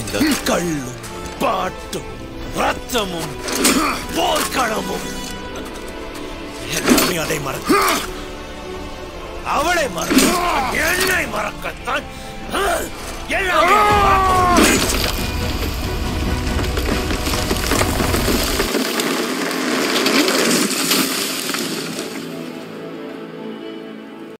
இந்த கள்ளும் பாட்டும் ரத்தமும் போர்க்களமும் எல்லாமே அதை மறக்க. அவளை மறக்க என்னை மறக்கத்தான். எல்லாமே